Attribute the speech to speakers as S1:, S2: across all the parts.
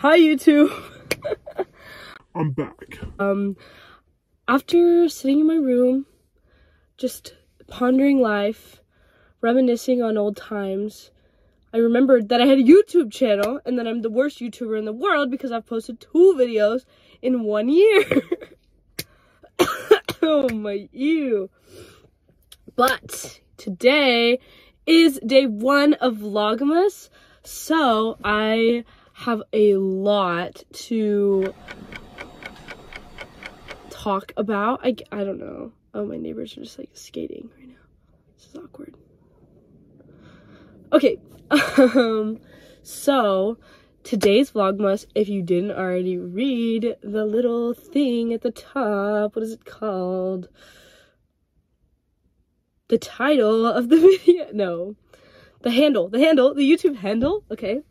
S1: Hi YouTube.
S2: I'm back.
S1: Um, after sitting in my room, just pondering life, reminiscing on old times, I remembered that I had a YouTube channel and that I'm the worst YouTuber in the world because I've posted two videos in one year. oh my ew. But today is day one of Vlogmas, so I have a lot to talk about. I, I don't know. Oh, my neighbors are just like skating right now. This is awkward. Okay, um, so today's Vlogmas, if you didn't already read the little thing at the top, what is it called? The title of the video, no, the handle, the handle, the YouTube handle, okay.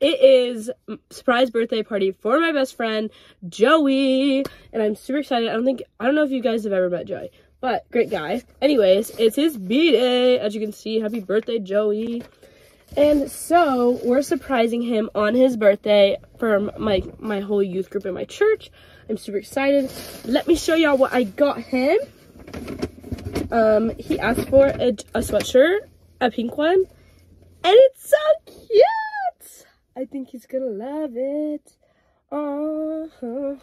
S1: It is surprise birthday party for my best friend, Joey, and I'm super excited. I don't think, I don't know if you guys have ever met Joey, but great guy. Anyways, it's his B-day, as you can see. Happy birthday, Joey. And so we're surprising him on his birthday from my my whole youth group in my church. I'm super excited. Let me show y'all what I got him. Um, he asked for a, a sweatshirt, a pink one, and it's so cute. Think he's gonna love it. Uh huh.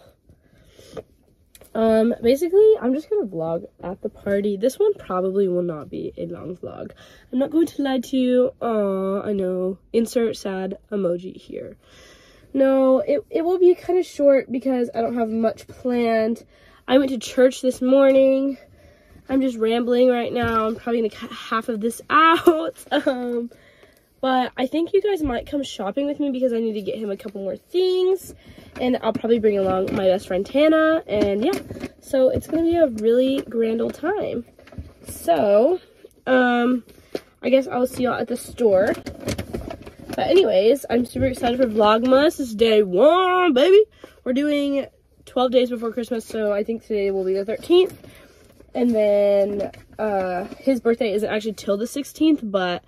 S1: Um, basically, I'm just gonna vlog at the party. This one probably will not be a long vlog. I'm not going to lie to you. Oh, I know. Insert sad emoji here. No, it, it will be kind of short because I don't have much planned. I went to church this morning. I'm just rambling right now. I'm probably gonna cut half of this out. Um, but I think you guys might come shopping with me because I need to get him a couple more things. And I'll probably bring along my best friend Tana. And yeah, so it's going to be a really grand old time. So, um, I guess I'll see y'all at the store. But anyways, I'm super excited for Vlogmas. It's day one, baby. We're doing 12 days before Christmas, so I think today will be the 13th. And then uh, his birthday isn't actually till the 16th, but,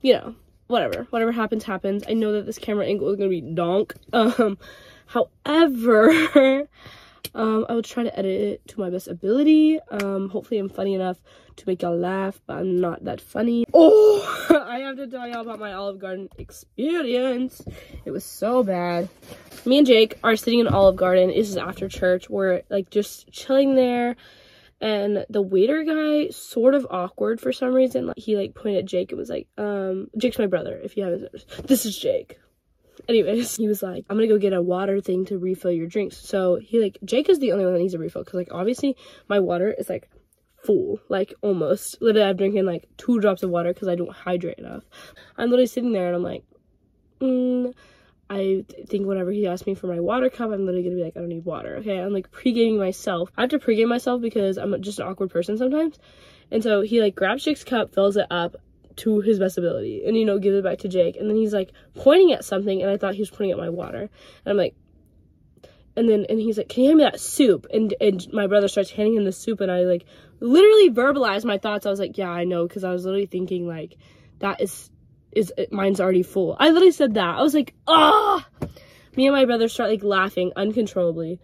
S1: you know, whatever. Whatever happens, happens. I know that this camera angle is to be donk. Um, however, um, I will try to edit it to my best ability. Um, hopefully I'm funny enough to make y'all laugh, but I'm not that funny. Oh, I have to tell y'all about my Olive Garden experience. It was so bad. Me and Jake are sitting in Olive Garden. This is after church. We're like just chilling there and the waiter guy sort of awkward for some reason like he like pointed at jake and was like um jake's my brother if you haven't noticed. This is jake. Anyways he was like i'm gonna go get a water thing to refill your drinks. So he like jake is the only one that needs a refill because like obviously my water is like full like almost. Literally i'm drinking like two drops of water because i don't hydrate enough. I'm literally sitting there and i'm like mm, I think whenever he asks me for my water cup, I'm literally gonna be like, I don't need water. Okay, I'm like pre-gaming myself. I have to pre-game myself because I'm just an awkward person sometimes. And so he like grabs Jake's cup, fills it up to his best ability, and you know, gives it back to Jake. And then he's like pointing at something, and I thought he was pointing at my water. And I'm like, and then and he's like, Can you hand me that soup? And and my brother starts handing him the soup, and I like literally verbalized my thoughts. I was like, Yeah, I know, because I was literally thinking like that is is mine's already full. I literally said that. I was like, ah. Me and my brother start like laughing uncontrollably.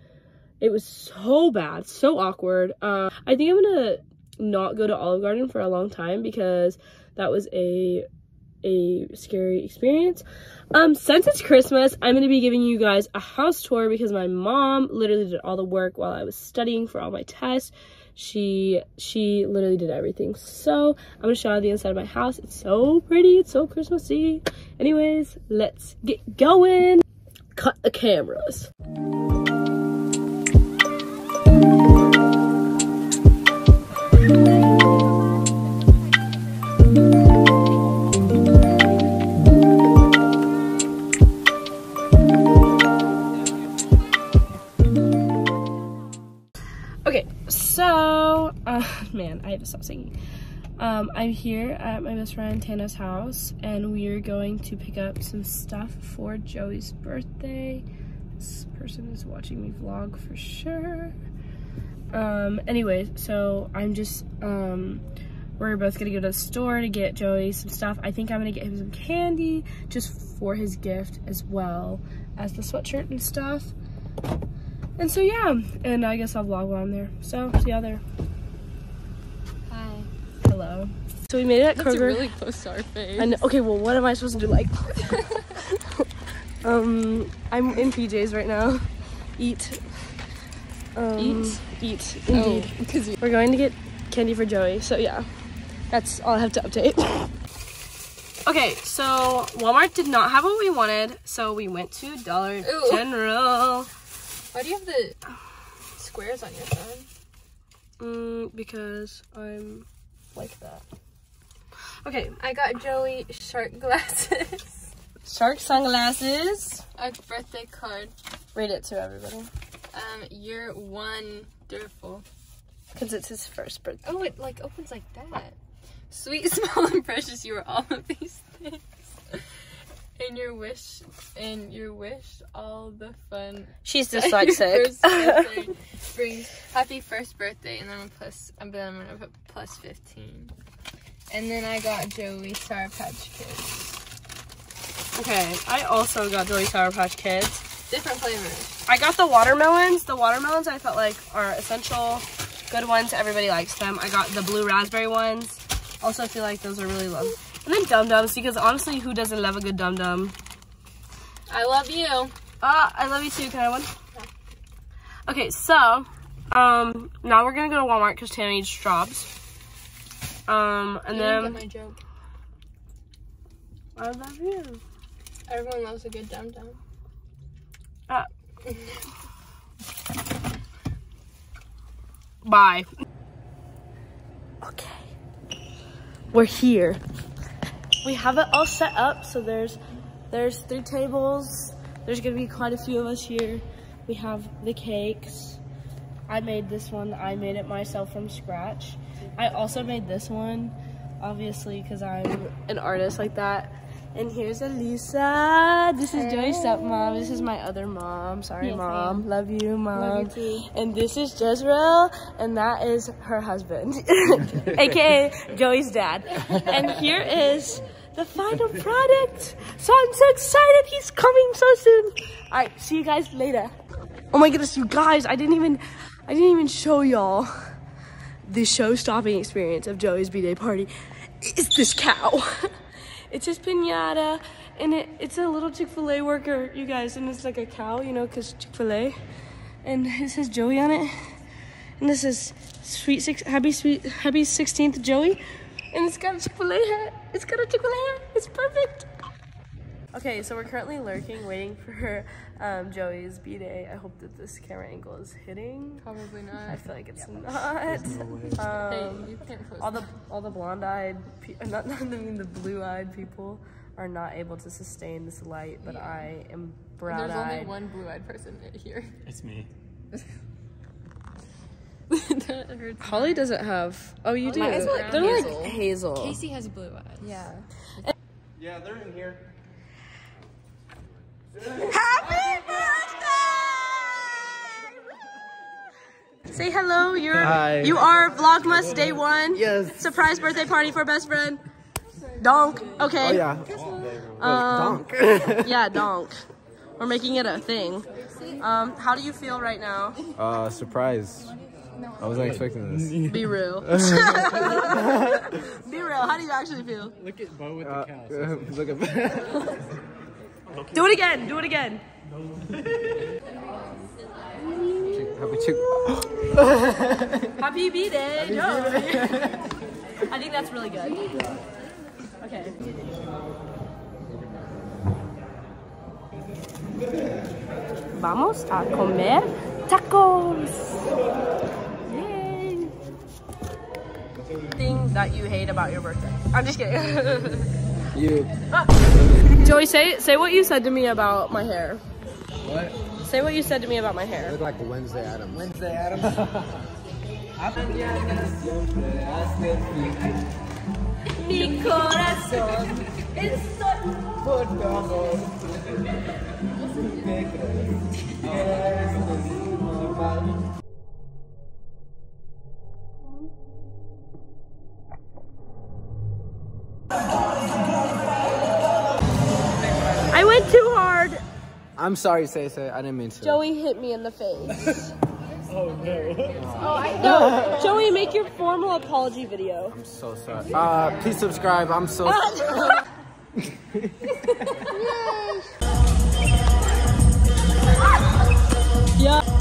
S1: It was so bad, so awkward. Uh, I think I'm gonna not go to Olive Garden for a long time because that was a a scary experience. Um, since it's Christmas, I'm gonna be giving you guys a house tour because my mom literally did all the work while I was studying for all my tests she she literally did everything. So i'm gonna show you the inside of my house. It's so pretty. It's so christmassy. Anyways let's get going. Cut the cameras I have to stop singing. Um, I'm here at my best friend Tana's house, and we are going to pick up some stuff for Joey's birthday. This person is watching me vlog for sure. Um, anyways, so I'm just, um, we're both gonna go to the store to get Joey some stuff. I think I'm gonna get him some candy just for his gift as well as the sweatshirt and stuff. And so yeah, and I guess I'll vlog while I'm there. So see y'all there.
S3: Hi.
S1: Hello. So we made it at
S3: That's
S1: Kroger.
S3: really close to our face.
S1: Know. Okay, well, what am I supposed to do? Like, um, I'm in PJs right now. Eat. Um,
S3: Eat?
S1: Eat. Indeed.
S3: because you
S1: We're going to get candy for Joey. So yeah, that's all I have to update. okay, so Walmart did not have what we wanted, so we went to Dollar
S3: Ooh.
S1: General.
S3: Why do you have the squares on your phone?
S1: Mm, because I'm like that. Okay,
S3: I got Joey shark glasses.
S1: shark sunglasses.
S3: A birthday card.
S1: Read it to everybody.
S3: Um, you're wonderful.
S1: Because it's his first birthday.
S3: Oh, it like opens like that. Sweet, small, and precious. You are all of these things. In your wish, in your wish, all the fun.
S1: She's
S3: Your
S1: dyslexic.
S3: first birthday brings happy first birthday, and then I'm plus. Then I'm gonna put plus fifteen. And then I got Joey Sour Patch Kids,
S1: okay, I also got Joey Sour Patch Kids.
S3: different flavors.
S1: I got the watermelons. The watermelons I felt like are essential, good ones. Everybody likes them. I got the blue raspberry ones. Also I feel like those are really loved. And then Dum Dums because honestly, who doesn't love a good Dum Dum?
S3: I love you.
S1: Ah, I love you too. Can I have one? Okay, so um, now we're gonna go to Walmart because Tana needs straws. Um, and
S3: You
S1: then
S3: my joke.
S1: I love you.
S3: Everyone loves a good dum dum.
S1: Ah. Bye. Okay. We're here. We have it all set up, so there's there's three tables. There's gonna be quite a few of us here. We have the cakes. I made this one. I made it myself from scratch. I also made this one, obviously, because I'm an artist like that. And here's Elisa. This is Joey's stepmom. This is my other mom. Sorry,
S3: Yes,
S1: mom. Love you, mom.
S3: Love you.
S1: And this is Jezreel, and that is her husband, aka Joey's dad. And here is the final product. So I'm so excited. He's coming so soon. All right, see you guys later. Oh my goodness, you guys! I didn't even, I didn't even show y'all the show-stopping experience of Joey's b-day party. It's this cow. It's his pinata, and it, it's a little Chick-fil-A worker, you guys, and it's like a cow, you know, because Chick-fil-A. And it says Joey on it. And this is sweet six, happy sweet, happy 16th Joey. And it's got a Chick-fil-A hat. It's got a Chick-fil-A hat. It's perfect. Okay, so we're currently lurking, waiting for um, Joey's B-day. I hope that this camera angle is hitting.
S3: Probably not.
S1: I feel like it's not.
S3: Hey,
S1: Um,
S3: you can't post
S1: all the all the blonde-eyed, not, not I mean the blue-eyed people are not able to sustain this light, but I am brown-eyed.
S3: There's only one blue-eyed person here.
S2: It's me.
S3: that hurts.
S1: Holly doesn't have. Oh, you do.
S3: Mine is like
S1: They're
S3: hazel.
S1: like hazel.
S3: Casey has blue eyes. Yeah.
S2: Yeah, they're in here.
S1: Say hello. You're
S2: Hi.
S1: you are Vlogmas day one.
S2: Yes.
S1: Surprise birthday party for best friend. Donk. Okay.
S2: Oh yeah.
S1: Um,
S2: Donk.
S1: yeah, donk. We're making it a thing. Um, how do you feel right now?
S4: Uh, surprise. I wasn't expecting this.
S1: Be real. Be real. How do you actually feel?
S2: Look at Bo with the
S4: Uh, look at
S1: Do it again. Do it again.
S4: Happy chick.
S1: Happy B-Day, Joey. I think that's really good. Okay. Vamos a comer tacos. Yay. Thing that you hate about your birthday. I'm just kidding.
S4: You. Oh.
S1: Joey, say say what you said to me about my hair.
S4: What?
S1: Say what you said to me about my hair.
S4: I look like Wednesday Addams. Wednesday Addams.
S1: mi corazón es I went too hard.
S4: I'm sorry, say say. I didn't mean to.
S1: Joey hit me in the face. oh no. Oh, I know. Joey, make your formal apology video.
S4: I'm so sorry. Uh, please subscribe. I'm so.
S1: yeah.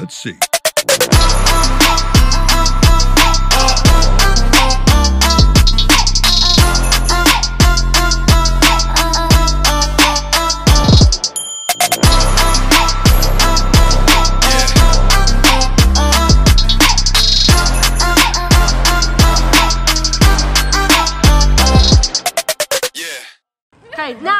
S5: Let's see.
S1: Okay, now.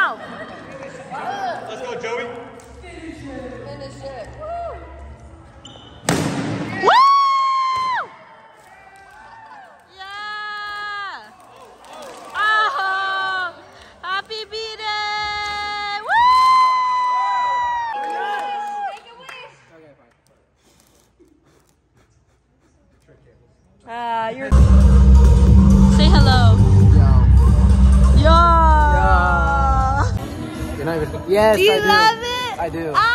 S4: Yes,
S1: Do you
S4: I do.
S1: love it?
S4: I do.
S1: I